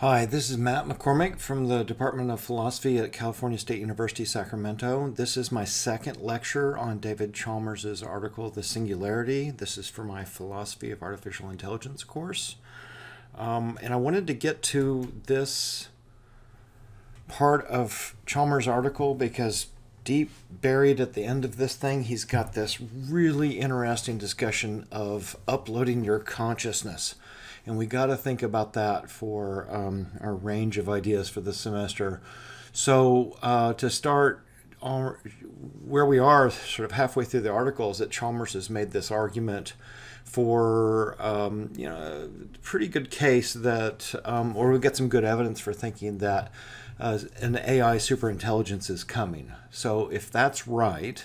Hi, this is Matt McCormick from the Department of Philosophy at California State University, Sacramento. This is my second lecture on David Chalmers' article, The Singularity. This is for my Philosophy of Artificial Intelligence course. Um, and I wanted to get to this part of Chalmers' article because deep buried at the end of this thing, he's got this really interesting discussion of uploading your consciousness and we got to think about that for um, our range of ideas for the semester. So uh, to start our, where we are, sort of halfway through the article, is that Chalmers has made this argument for um, you know a pretty good case that, um, or we get some good evidence for thinking that uh, an AI superintelligence is coming. So if that's right,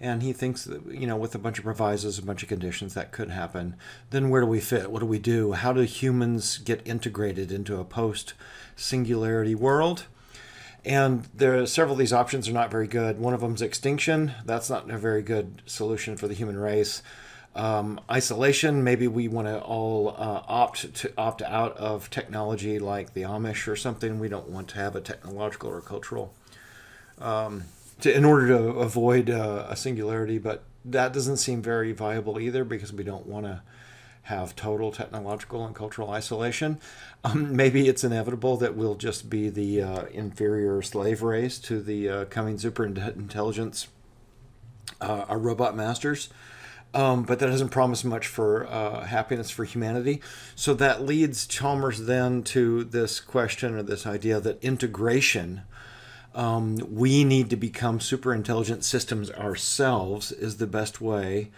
and he thinks that you know with a bunch of provisos a bunch of conditions that could happen then where do we fit? What do we do? How do humans get integrated into a post singularity world? And there are several of these options are not very good. One of them is extinction. That's not a very good solution for the human race. Um, isolation maybe we want to all uh, opt to opt out of technology like the amish or something. We don't want to have a technological or cultural um, to, in order to avoid uh, a singularity, but that doesn't seem very viable either because we don't want to have total technological and cultural isolation. Um, maybe it's inevitable that we'll just be the uh, inferior slave race to the uh, coming superintelligence, uh, our robot masters. Um, but that doesn't promise much for uh, happiness for humanity. So that leads Chalmers then to this question or this idea that integration um, we need to become super intelligent systems ourselves is the best way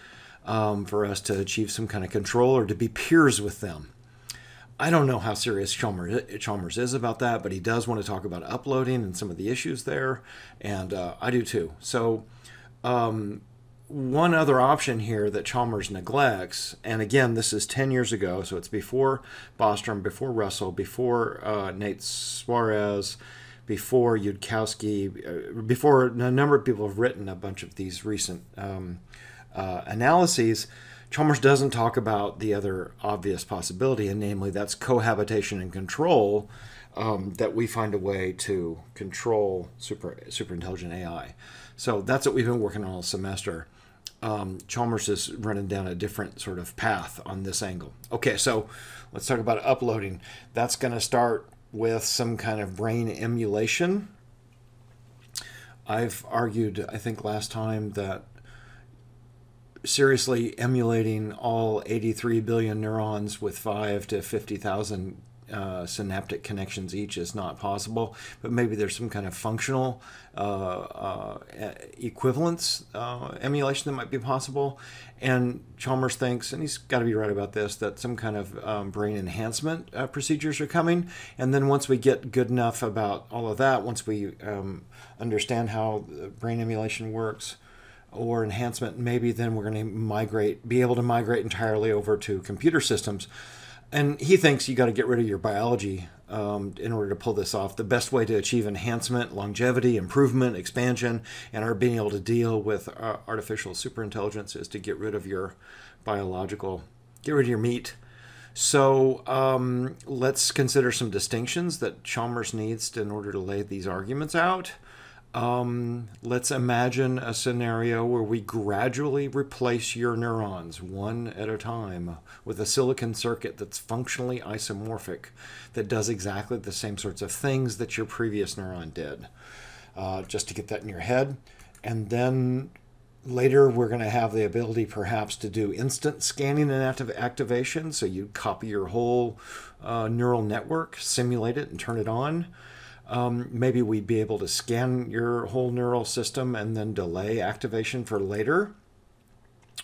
um, for us to achieve some kind of control or to be peers with them. I don't know how serious Chalmers, Chalmers is about that, but he does want to talk about uploading and some of the issues there, and uh, I do too. So, um, one other option here that Chalmers neglects, and again, this is 10 years ago, so it's before Bostrom, before Russell, before uh, Nate Soares, before Yudkowsky, uh, before a number of people have written a bunch of these recent um, uh, analyses, Chalmers doesn't talk about the other obvious possibility, and namely that's cohabitation and control. Um, that we find a way to control super super intelligent AI. So that's what we've been working on all semester. Um, Chalmers is running down a different sort of path on this angle. Okay, so let's talk about uploading. That's going to start with some kind of brain emulation. I've argued, I think last time, that seriously emulating all 83 billion neurons with 5 to 50,000 uh, synaptic connections each is not possible, but maybe there's some kind of functional uh, uh, equivalence uh, emulation that might be possible. And Chalmers thinks, and he's got to be right about this, that some kind of um, brain enhancement uh, procedures are coming. And then once we get good enough about all of that, once we um, understand how brain emulation works, or enhancement, maybe then we're going to migrate, be able to migrate entirely over to computer systems and he thinks you got to get rid of your biology um, in order to pull this off. The best way to achieve enhancement, longevity, improvement, expansion, and are being able to deal with uh, artificial superintelligence is to get rid of your biological, get rid of your meat. So um, let's consider some distinctions that Chalmers needs to, in order to lay these arguments out. Um, let's imagine a scenario where we gradually replace your neurons one at a time with a silicon circuit that's functionally isomorphic, that does exactly the same sorts of things that your previous neuron did. Uh, just to get that in your head. And then later we're going to have the ability perhaps to do instant scanning and active activation. So you copy your whole uh, neural network, simulate it, and turn it on. Um, maybe we'd be able to scan your whole neural system and then delay activation for later.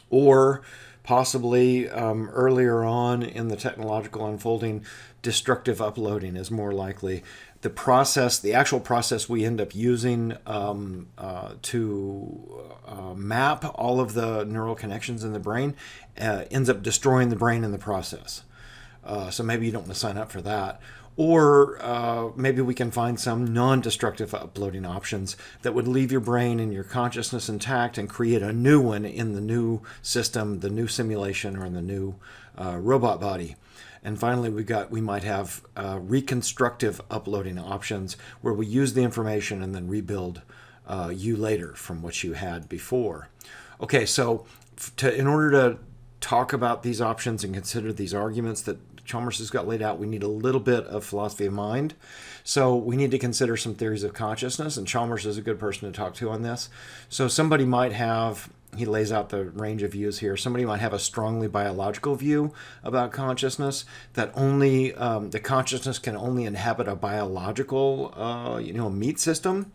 Or possibly um, earlier on in the technological unfolding, destructive uploading is more likely. The process, the actual process we end up using um, uh, to uh, map all of the neural connections in the brain uh, ends up destroying the brain in the process. Uh, so maybe you don't want to sign up for that or uh, maybe we can find some non-destructive uploading options that would leave your brain and your consciousness intact and create a new one in the new system, the new simulation, or in the new uh, robot body. And finally, we got we might have uh, reconstructive uploading options where we use the information and then rebuild uh, you later from what you had before. Okay, so to, in order to talk about these options and consider these arguments that Chalmers has got laid out, we need a little bit of philosophy of mind. So we need to consider some theories of consciousness, and Chalmers is a good person to talk to on this. So somebody might have he lays out the range of views here. Somebody might have a strongly biological view about consciousness that only um, the consciousness can only inhabit a biological, uh, you know, meat system.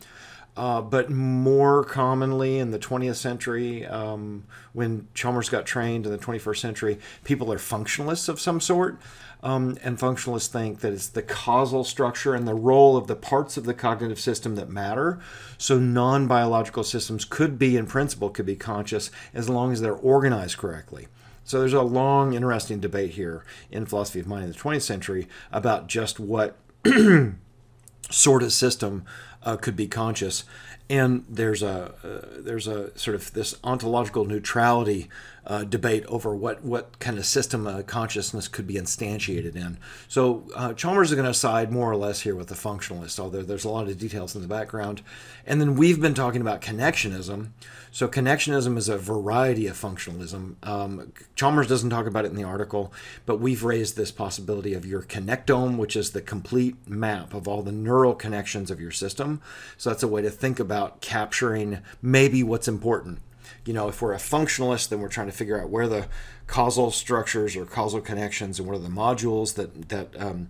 Uh, but more commonly in the 20th century, um, when Chalmers got trained in the 21st century, people are functionalists of some sort. Um, and functionalists think that it's the causal structure and the role of the parts of the cognitive system that matter. So non biological systems could be, in principle, could be conscious as long as they're organized correctly. So there's a long, interesting debate here in philosophy of mind in the 20th century about just what sort of system uh, could be conscious. And there's a uh, there's a sort of this ontological neutrality uh, debate over what what kind of system consciousness could be instantiated in. So uh, Chalmers is going to side more or less here with the functionalist, although there's a lot of details in the background. And then we've been talking about connectionism. So connectionism is a variety of functionalism. Um, Chalmers doesn't talk about it in the article, but we've raised this possibility of your connectome, which is the complete map of all the neural connections of your system. So that's a way to think about capturing maybe what's important. You know, if we're a functionalist, then we're trying to figure out where the causal structures or causal connections and what are the modules that that um,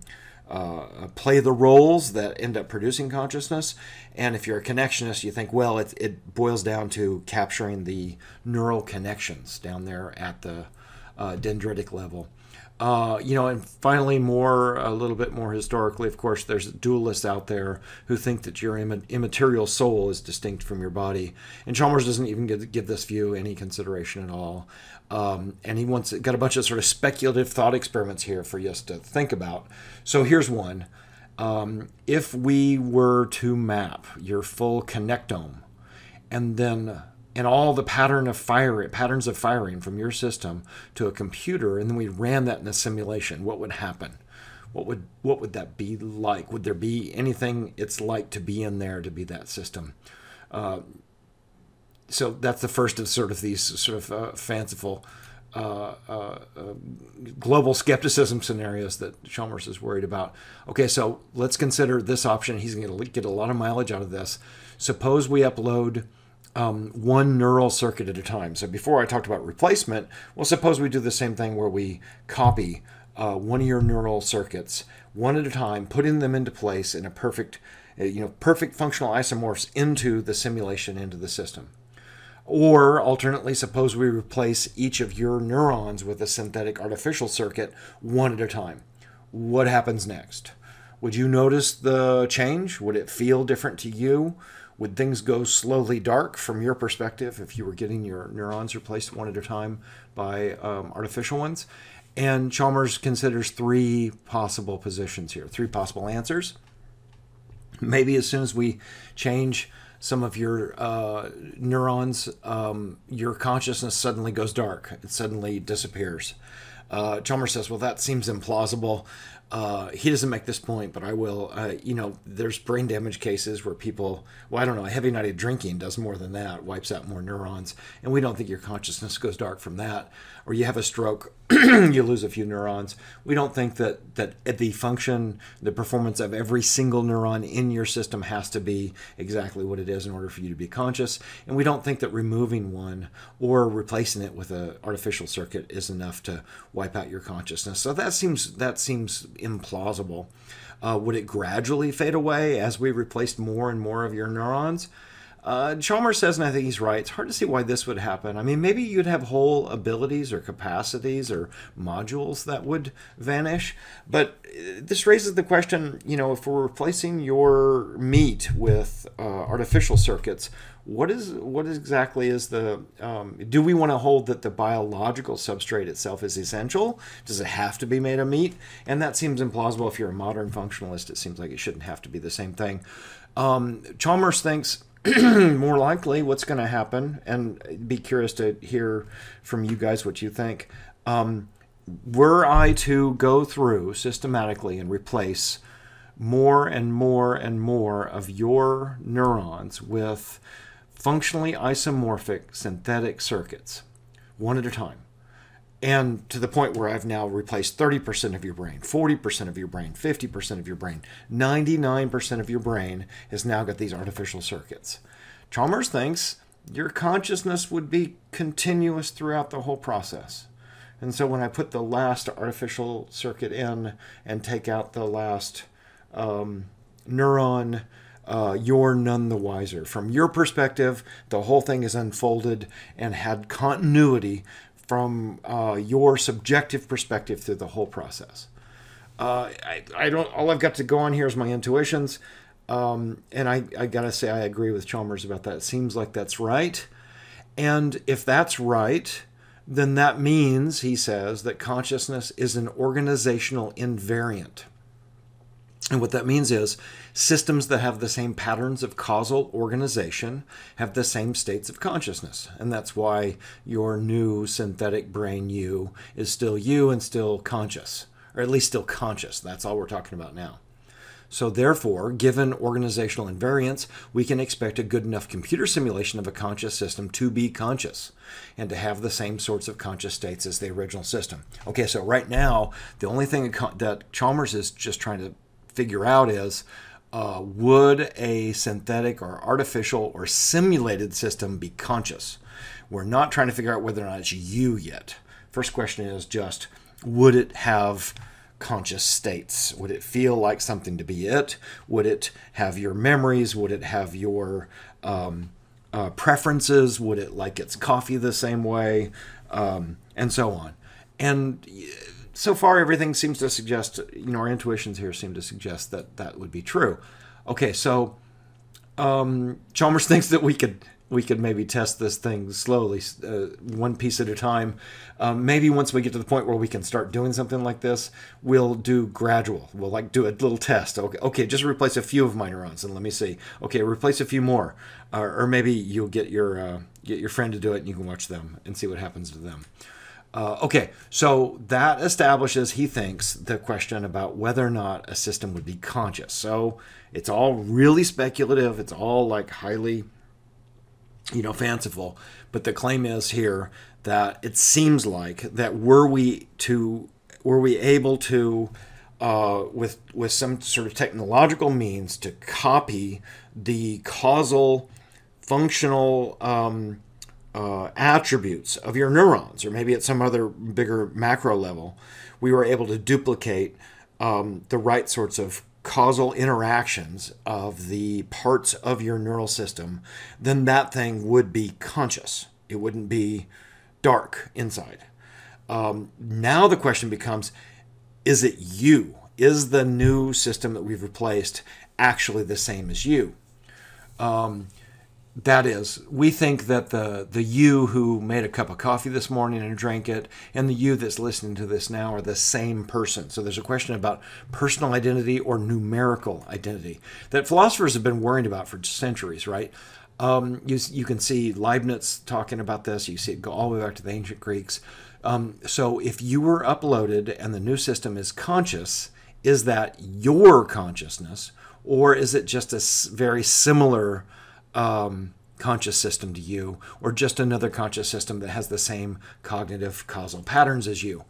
uh, play the roles that end up producing consciousness. And if you're a connectionist, you think, well, it, it boils down to capturing the neural connections down there at the uh, dendritic level. Uh, you know, and finally, more a little bit more historically, of course, there's dualists out there who think that your immaterial soul is distinct from your body, and Chalmers doesn't even give, give this view any consideration at all. Um, and he wants got a bunch of sort of speculative thought experiments here for us to think about. So here's one: um, if we were to map your full connectome, and then and all the pattern of fire patterns of firing from your system to a computer and then we ran that in a simulation what would happen what would what would that be like would there be anything it's like to be in there to be that system uh, so that's the first of sort of these sort of uh, fanciful uh, uh, uh global skepticism scenarios that Chalmers is worried about. Okay, so let's consider this option. He's going to get a lot of mileage out of this. Suppose we upload um, one neural circuit at a time. So before I talked about replacement, well, suppose we do the same thing where we copy uh, one of your neural circuits one at a time, putting them into place in a perfect, uh, you know, perfect functional isomorphs into the simulation into the system. Or alternately, suppose we replace each of your neurons with a synthetic artificial circuit one at a time. What happens next? Would you notice the change? Would it feel different to you? Would things go slowly dark from your perspective if you were getting your neurons replaced one at a time by um, artificial ones? And Chalmers considers three possible positions here, three possible answers. Maybe as soon as we change some of your uh, neurons, um, your consciousness suddenly goes dark. It suddenly disappears. Uh, Chalmers says, well, that seems implausible. Uh, he doesn't make this point, but I will. Uh, you know, there's brain damage cases where people, well, I don't know, a heavy night of drinking does more than that, wipes out more neurons, and we don't think your consciousness goes dark from that. Or you have a stroke, you lose a few neurons. We don't think that that the function, the performance of every single neuron in your system has to be exactly what it is in order for you to be conscious, and we don't think that removing one or replacing it with an artificial circuit is enough to wipe out your consciousness. So that seems that seems implausible. Uh, would it gradually fade away as we replaced more and more of your neurons? Uh, Chalmers says, and I think he's right, it's hard to see why this would happen. I mean, maybe you'd have whole abilities or capacities or modules that would vanish, but uh, this raises the question you know, if we're replacing your meat with uh, artificial circuits, what is what exactly is the um, do we want to hold that the biological substrate itself is essential? Does it have to be made of meat? And that seems implausible. If you're a modern functionalist it seems like it shouldn't have to be the same thing. Um, chalmers thinks more likely what's going to happen and be curious to hear from you guys what you think. Um, were I to go through systematically and replace more and more and more of your neurons with functionally isomorphic synthetic circuits, one at a time, and to the point where I've now replaced 30% of your brain, 40% of your brain, 50% of your brain, 99% of your brain has now got these artificial circuits. Chalmers thinks your consciousness would be continuous throughout the whole process. And so when I put the last artificial circuit in and take out the last um, neuron, uh, you're none the wiser. From your perspective, the whole thing is unfolded and had continuity from uh, your subjective perspective through the whole process. Uh, I, I don't. All I've got to go on here is my intuitions, um, and I, I gotta say I agree with Chalmers about that. It seems like that's right, and if that's right, then that means he says that consciousness is an organizational invariant. And what that means is systems that have the same patterns of causal organization have the same states of consciousness. And that's why your new synthetic brain you is still you and still conscious, or at least still conscious. That's all we're talking about now. So, therefore, given organizational invariance, we can expect a good enough computer simulation of a conscious system to be conscious and to have the same sorts of conscious states as the original system. Okay, so right now, the only thing that Chalmers is just trying to figure out is uh, would a synthetic or artificial or simulated system be conscious? We're not trying to figure out whether or not it's you yet. First question is just would it have conscious states? Would it feel like something to be it? Would it have your memories? Would it have your um, uh, preferences? Would it like its coffee the same way? Um, and so on. And so far everything seems to suggest you know our intuitions here seem to suggest that that would be true. Okay so um, chalmers thinks that we could we could maybe test this thing slowly uh, one piece at a time. Um, maybe once we get to the point where we can start doing something like this we'll do gradual. We'll like do a little test. Okay okay just replace a few of my neurons and let me see. Okay replace a few more. Uh, or maybe you'll get your uh, get your friend to do it and you can watch them and see what happens to them uh, okay, so that establishes, he thinks, the question about whether or not a system would be conscious. So it's all really speculative. It's all like highly, you know, fanciful. But the claim is here that it seems like that were we to, were we able to, uh, with with some sort of technological means to copy the causal, functional. Um, uh, attributes of your neurons, or maybe at some other bigger macro level, we were able to duplicate um, the right sorts of causal interactions of the parts of your neural system, then that thing would be conscious. It wouldn't be dark inside. Um, now the question becomes is it you? Is the new system that we've replaced actually the same as you? Um, that is, we think that the the you who made a cup of coffee this morning and drank it, and the you that's listening to this now are the same person. So there's a question about personal identity or numerical identity that philosophers have been worrying about for centuries, right? Um, you, you can see Leibniz talking about this. You see it go all the way back to the ancient Greeks. Um, so if you were uploaded and the new system is conscious, is that your consciousness, or is it just a very similar um, conscious system to you, or just another conscious system that has the same cognitive causal patterns as you.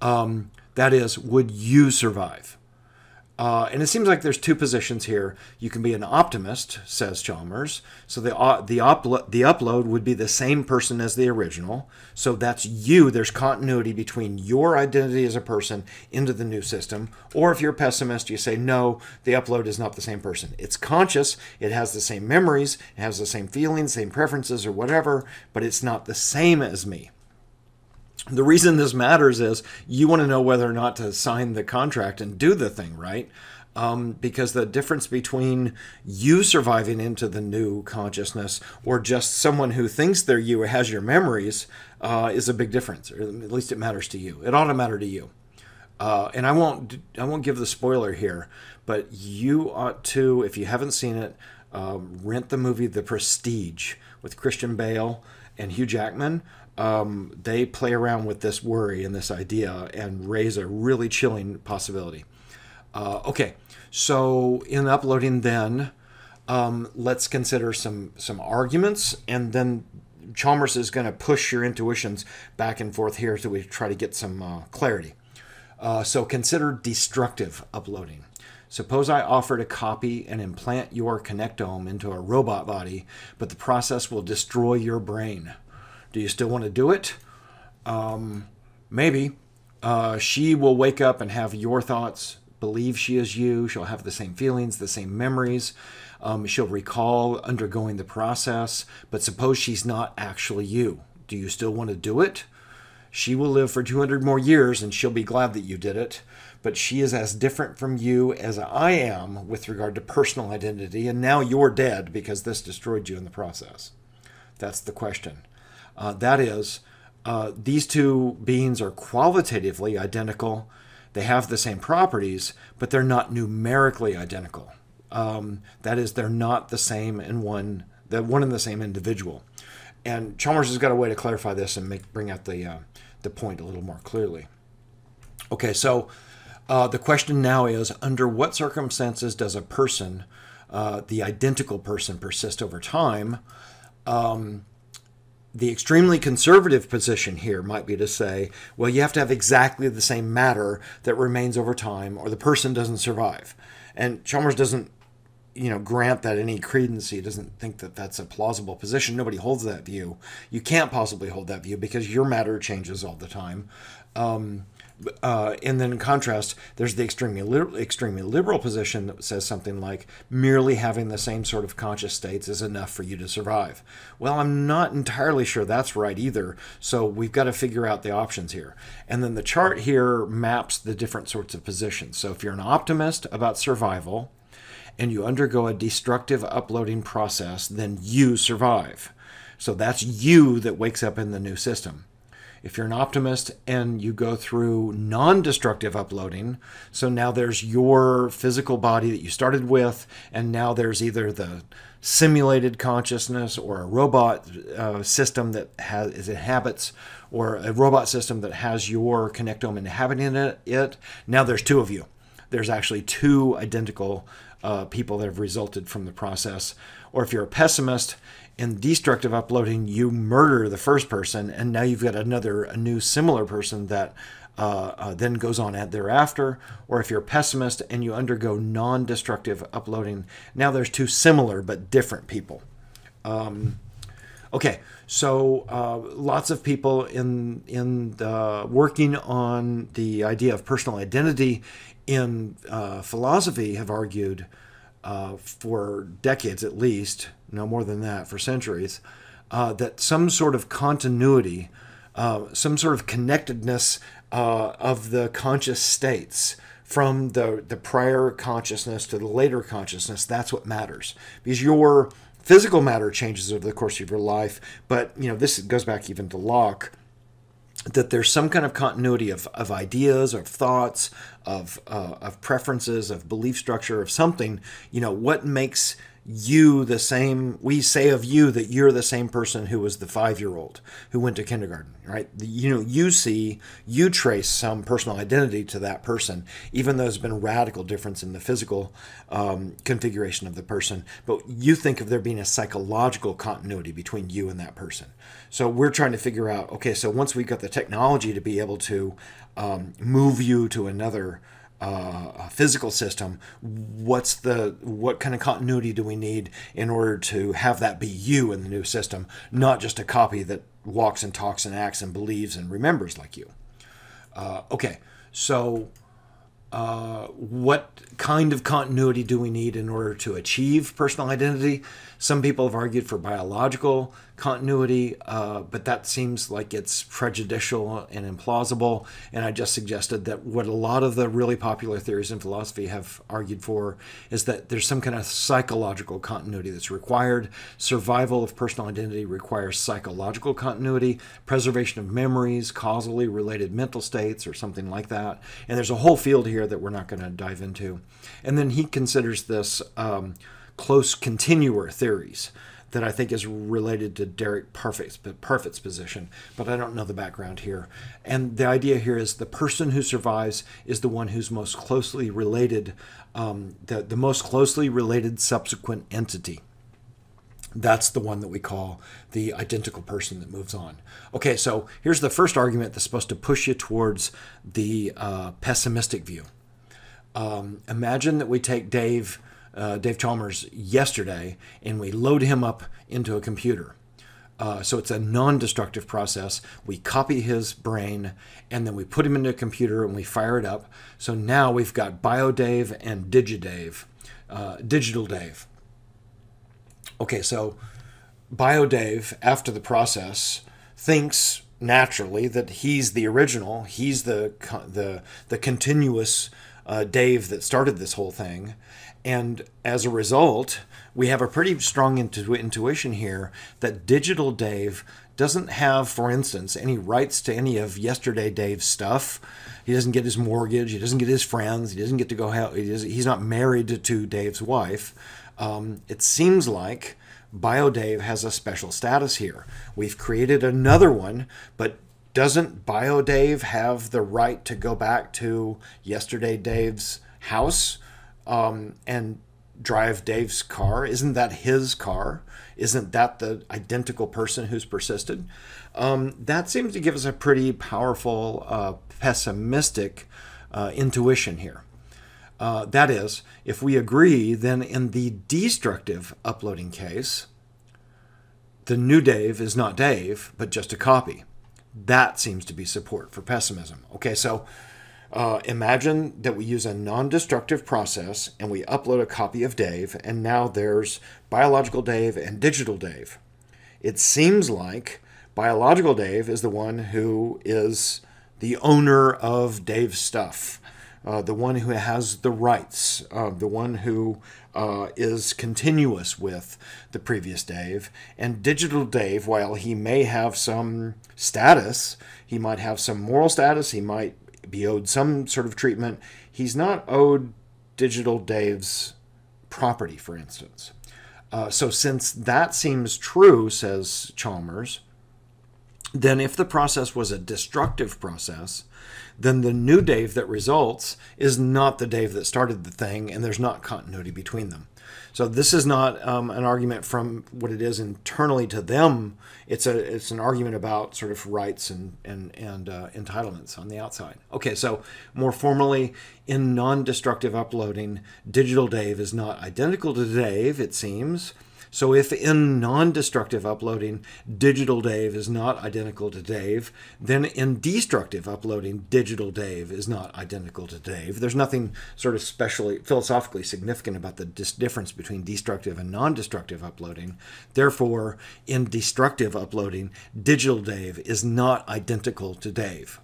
Um, that is, would you survive? Uh, and it seems like there's two positions here. You can be an optimist, says Chalmers. So the uh, the the upload would be the same person as the original. So that's you. There's continuity between your identity as a person into the new system. Or if you're a pessimist, you say no, the upload is not the same person. It's conscious. It has the same memories. It has the same feelings, same preferences, or whatever. But it's not the same as me. The reason this matters is you want to know whether or not to sign the contract and do the thing, right? Um, because the difference between you surviving into the new consciousness or just someone who thinks they're you or has your memories uh, is a big difference, or at least it matters to you. It ought to matter to you. Uh, and I won't I won't give the spoiler here, but you ought to, if you haven't seen it, um, rent the movie The Prestige with Christian Bale and Hugh Jackman um, they play around with this worry and this idea and raise a really chilling possibility. Uh, okay, so in uploading, then um, let's consider some some arguments, and then Chalmers is going to push your intuitions back and forth here so we try to get some uh, clarity. Uh, so consider destructive uploading. Suppose I offer to copy and implant your connectome into a robot body, but the process will destroy your brain. Do you still want to do it? Um, maybe. Uh, she will wake up and have your thoughts, believe she is you. She'll have the same feelings, the same memories. Um, she'll recall undergoing the process, but suppose she's not actually you. Do you still want to do it? She will live for 200 more years and she'll be glad that you did it. But she is as different from you as I am with regard to personal identity, and now you're dead because this destroyed you in the process. That's the question. Uh, that is, uh, these two beings are qualitatively identical. They have the same properties, but they're not numerically identical. Um, that is, they're not the same in one, the one and the same individual. And Chalmers has got a way to clarify this and make bring out the uh, the point a little more clearly. Okay, so uh, the question now is: Under what circumstances does a person, uh, the identical person, persist over time? Um, the extremely conservative position here might be to say, well, you have to have exactly the same matter that remains over time, or the person doesn't survive. And Chalmers doesn't, you know, grant that any credence. He doesn't think that that's a plausible position. Nobody holds that view. You can't possibly hold that view because your matter changes all the time. Um, uh, and then in contrast, there's the extremely extremely liberal position that says something like merely having the same sort of conscious states is enough for you to survive. Well, I'm not entirely sure that's right either. So we've got to figure out the options here. And then the chart here maps the different sorts of positions. So if you're an optimist about survival and you undergo a destructive uploading process, then you survive. So that's you that wakes up in the new system if you're an optimist and you go through non destructive uploading, so now there's your physical body that you started with, and now there's either the simulated consciousness or a robot uh, system that has is inhabits or a robot system that has your connectome inhabiting it, it. Now there's two of you. There's actually two identical uh, people that have resulted from the process. Or if you're a pessimist in destructive uploading, you murder the first person, and now you've got another, a new similar person that uh, uh, then goes on at thereafter. Or if you're a pessimist and you undergo non destructive uploading, now there's two similar but different people. Um, okay, so uh, lots of people in in the, working on the idea of personal identity in uh, philosophy have argued uh, for decades at least, no more than that, for centuries, uh, that some sort of continuity, uh, some sort of connectedness uh, of the conscious states from the, the prior consciousness to the later consciousness, that's what matters. Because your physical matter changes over the course of your life, but you know this goes back even to Locke that there's some kind of continuity of, of ideas, of thoughts, of, uh, of preferences, of belief structure, of something, you know, what makes you the same we say of you that you're the same person who was the five year old who went to kindergarten right? You know you see you trace some personal identity to that person even though there's been a radical difference in the physical um, configuration of the person. But you think of there being a psychological continuity between you and that person. So we're trying to figure out okay so once we've got the technology to be able to um, move you to another uh, physical system, what's the what kind of continuity do we need in order to have that be you in the new system, not just a copy that walks and talks and acts and believes and remembers like you. Uh, okay, so uh, what kind of continuity do we need in order to achieve personal identity? Some people have argued for biological continuity, uh, but that seems like it's prejudicial and implausible. And I just suggested that what a lot of the really popular theories in philosophy have argued for is that there's some kind of psychological continuity that's required. Survival of personal identity requires psychological continuity, preservation of memories, causally related mental states, or something like that. And there's a whole field here that we're not going to dive into. And then he considers this um, close continuer theories that I think is related to Derek Parfit's, Parfit's position, but I don't know the background here. And the idea here is the person who survives is the one who's most closely related, um, the, the most closely related subsequent entity. That's the one that we call the identical person that moves on. Okay, so here's the first argument that's supposed to push you towards the uh, pessimistic view. Um, imagine that we take Dave uh, Dave Chalmers yesterday, and we load him up into a computer. Uh, so it's a non-destructive process. We copy his brain, and then we put him into a computer and we fire it up. So now we've got BioDave and DigiDave, uh, Digital Dave. Okay, so BioDave, after the process, thinks naturally that he's the original. He's the the the continuous uh, Dave that started this whole thing, and as a result, we have a pretty strong intu- intuition here that Digital Dave doesn't have, for instance, any rights to any of yesterday Dave's stuff. He doesn't get his mortgage. He doesn't get his friends. He doesn't get to go out. He he's not married to Dave's wife. Um, it seems like BioDave has a special status here. We've created another one, but doesn't Bio Dave have the right to go back to yesterday Dave's house? um, and drive Dave's car? Isn't that his car? Isn't that the identical person who's persisted? Um, that seems to give us a pretty powerful uh, pessimistic uh, intuition here. Uh, that is, if we agree, then in the destructive uploading case, the new Dave is not Dave, but just a copy. That seems to be support for pessimism. Okay, so uh, imagine that we use a non destructive process and we upload a copy of Dave, and now there's biological Dave and digital Dave. It seems like biological Dave is the one who is the owner of Dave's stuff, uh, the one who has the rights, uh, the one who uh, is continuous with the previous Dave. And digital Dave, while he may have some status, he might have some moral status, he might be owed some sort of treatment. He's not owed Digital Dave's property, for instance. Uh, so, since that seems true, says Chalmers, then if the process was a destructive process, then the new Dave that results is not the Dave that started the thing, and there's not continuity between them. So this is not um, an argument from what it is internally to them. It's a it's an argument about sort of rights and and and uh, entitlements on the outside. Okay, so more formally, in non-destructive uploading, digital Dave is not identical to Dave. It seems so if in non-destructive uploading, digital Dave is not identical to Dave, then in destructive uploading, digital Dave is not identical to Dave. There's nothing sort of specially philosophically significant about the difference between destructive and non-destructive uploading. Therefore, in destructive uploading, digital Dave is not identical to Dave.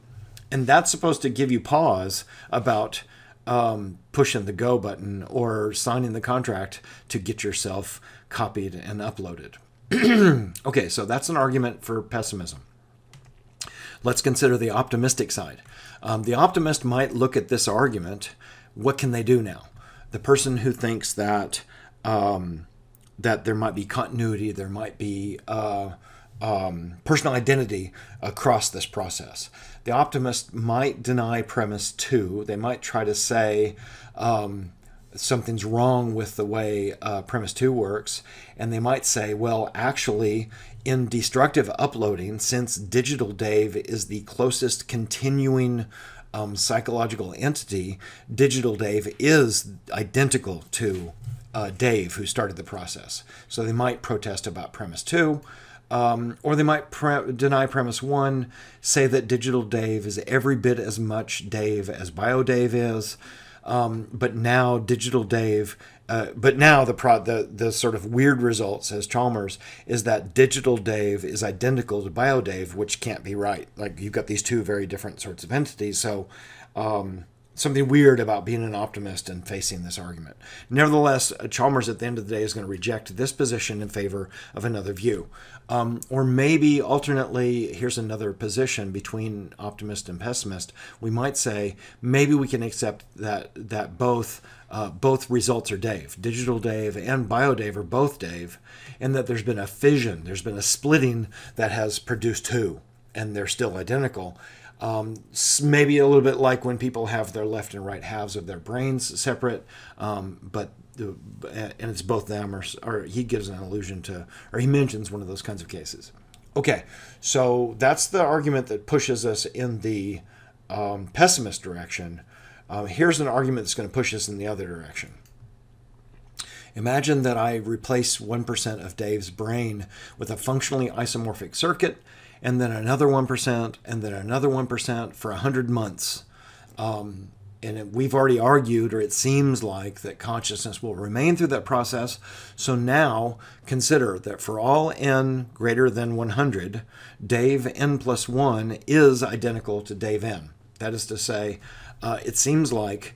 And that's supposed to give you pause about um, pushing the go button or signing the contract to get yourself copied and uploaded. okay, so that's an argument for pessimism. Let's consider the optimistic side. Um, the optimist might look at this argument. What can they do now? The person who thinks that um, that there might be continuity, there might be uh, um, personal identity across this process. The optimist might deny premise two. They might try to say, um, something's wrong with the way uh, premise 2 works and they might say well actually in destructive uploading since digital dave is the closest continuing um, psychological entity digital dave is identical to uh, dave who started the process so they might protest about premise 2 um, or they might pre- deny premise one, say that Digital Dave is every bit as much Dave as Bio Dave is, um, but now Digital Dave, uh, but now the, pro- the the sort of weird result says Chalmers is that Digital Dave is identical to Bio Dave, which can't be right. Like you've got these two very different sorts of entities. So um, something weird about being an optimist and facing this argument. Nevertheless, Chalmers at the end of the day is going to reject this position in favor of another view. Um, or maybe alternately, here's another position between optimist and pessimist. We might say maybe we can accept that that both uh, both results are Dave, digital Dave and bio Dave are both Dave, and that there's been a fission, there's been a splitting that has produced two, and they're still identical. Um, maybe a little bit like when people have their left and right halves of their brains separate, um, but the, and it's both them, or, or he gives an allusion to, or he mentions one of those kinds of cases. Okay, so that's the argument that pushes us in the um, pessimist direction. Uh, here's an argument that's going to push us in the other direction. Imagine that I replace 1% of Dave's brain with a functionally isomorphic circuit and then another 1%, and then another 1% for 100 months. Um, and it, we've already argued, or it seems like, that consciousness will remain through that process. So now consider that for all n greater than 100, Dave n plus 1 is identical to Dave n. That is to say, uh, it seems like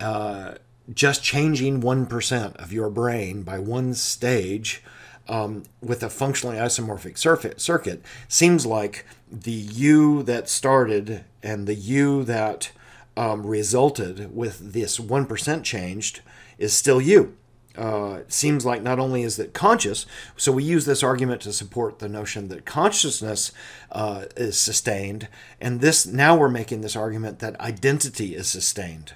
uh, just changing 1% of your brain by one stage um, with a functionally isomorphic circuit seems like the U that started and the U that um, resulted with this 1% changed is still U. Uh, seems like not only is it conscious, so we use this argument to support the notion that consciousness uh, is sustained, and this now we're making this argument that identity is sustained.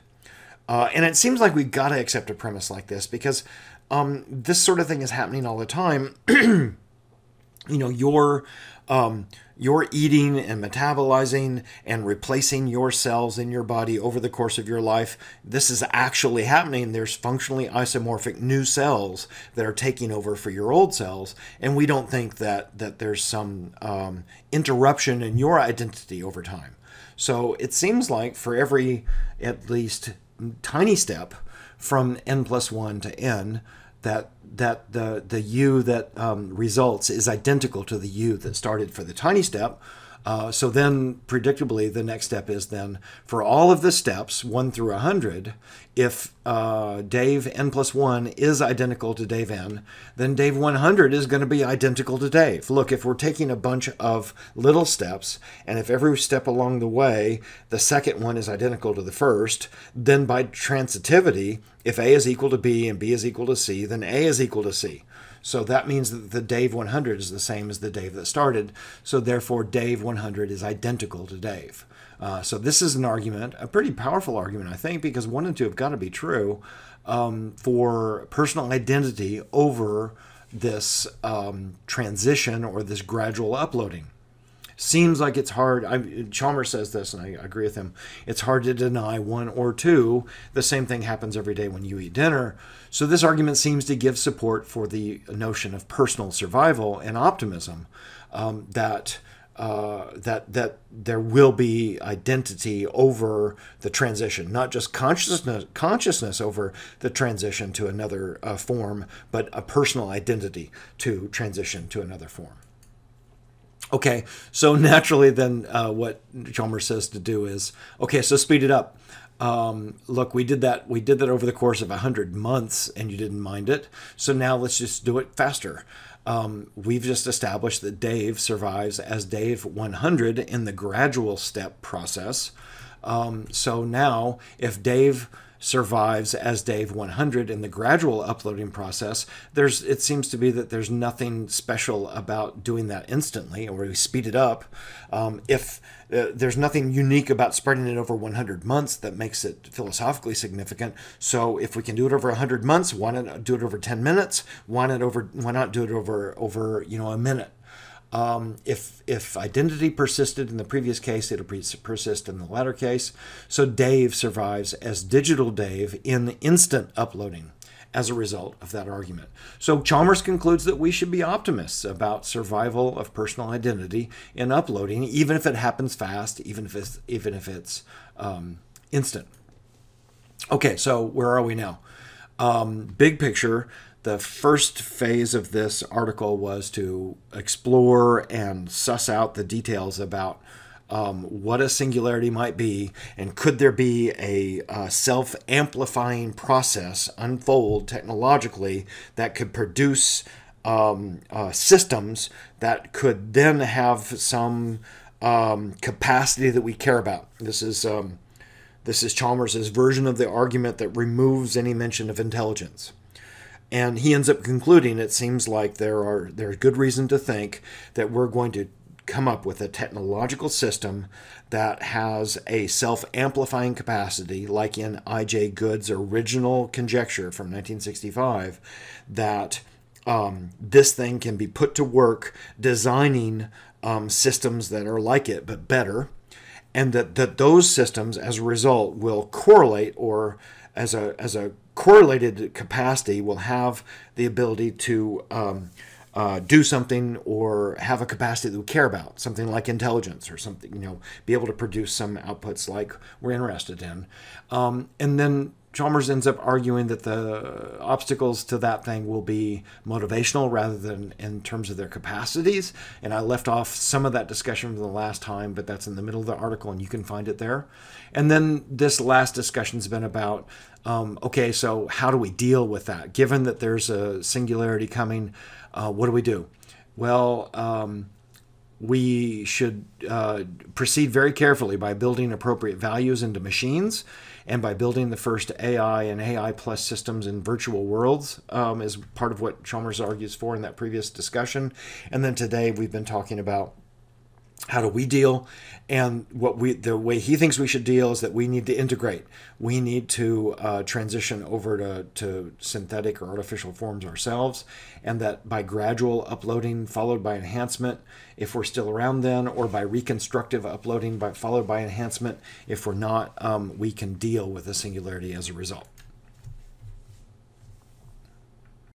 Uh, and it seems like we've got to accept a premise like this because um, this sort of thing is happening all the time. you know, you're um, you're eating and metabolizing and replacing your cells in your body over the course of your life. This is actually happening. There's functionally isomorphic new cells that are taking over for your old cells, and we don't think that that there's some um, interruption in your identity over time. So it seems like for every at least tiny step from n plus one to n, that that the the u that um, results is identical to the u that started for the tiny step. Uh, so then, predictably, the next step is then for all of the steps, 1 through 100, if uh, Dave n plus 1 is identical to Dave n, then Dave 100 is going to be identical to Dave. Look, if we're taking a bunch of little steps, and if every step along the way, the second one is identical to the first, then by transitivity, if A is equal to B and B is equal to C, then A is equal to C. So that means that the Dave 100 is the same as the Dave that started. So therefore, Dave 100 is identical to Dave. Uh, so this is an argument, a pretty powerful argument, I think, because one and two have got to be true um, for personal identity over this um, transition or this gradual uploading seems like it's hard. I, Chalmers says this, and I agree with him. It's hard to deny one or two. The same thing happens every day when you eat dinner. So this argument seems to give support for the notion of personal survival and optimism um, that. Uh, that that there will be identity over the transition, not just consciousness consciousness over the transition to another uh, form, but a personal identity to transition to another form. Okay, so naturally, then uh, what Chalmers says to do is okay. So speed it up. Um, look, we did that. We did that over the course of a hundred months, and you didn't mind it. So now let's just do it faster. Um, we've just established that Dave survives as Dave 100 in the gradual step process. Um, so now, if Dave survives as Dave 100 in the gradual uploading process, there's it seems to be that there's nothing special about doing that instantly or we speed it up. Um, if uh, there's nothing unique about spreading it over 100 months that makes it philosophically significant. So if we can do it over 100 months, why not do it over 10 minutes? Why not over? Why not do it over over you know a minute? Um, if if identity persisted in the previous case, it'll persist in the latter case. So Dave survives as digital Dave in instant uploading as a result of that argument. So Chalmers concludes that we should be optimists about survival of personal identity in uploading, even if it happens fast, even if it's even if it's um, instant. Okay, so where are we now? Um, big picture the first phase of this article was to explore and suss out the details about um, what a singularity might be, and could there be a uh, self amplifying process unfold technologically that could produce um, uh, systems that could then have some um, capacity that we care about. This is um, this is Chalmers's version of the argument that removes any mention of intelligence. And he ends up concluding it seems like there are there's good reason to think that we're going to come up with a technological system that has a self-amplifying capacity like in I.J. Good's original conjecture from 1965 that um, this thing can be put to work designing um, systems that are like it but better and that, that those systems as a result will correlate or as a as a correlated capacity will have the ability to um, uh, do something or have a capacity that we care about, something like intelligence or something, you know, be able to produce some outputs like we're interested in. Um, and then Chalmers ends up arguing that the obstacles to that thing will be motivational rather than in terms of their capacities. And I left off some of that discussion from the last time, but that's in the middle of the article and you can find it there. And then this last discussion's been about um, okay, so how do we deal with that? Given that there's a singularity coming, uh, what do we do? Well, um, we should uh, proceed very carefully by building appropriate values into machines and by building the first AI and AI plus systems in virtual worlds um, is part of what Chalmers argues for in that previous discussion. And then today we've been talking about how do we deal? And what we the way he thinks we should deal is that we need to integrate. We need to uh, transition over to, to synthetic or artificial forms ourselves and that by gradual uploading followed by enhancement if we're still around then or by reconstructive uploading by followed by enhancement if we're not um, we can deal with a singularity as a result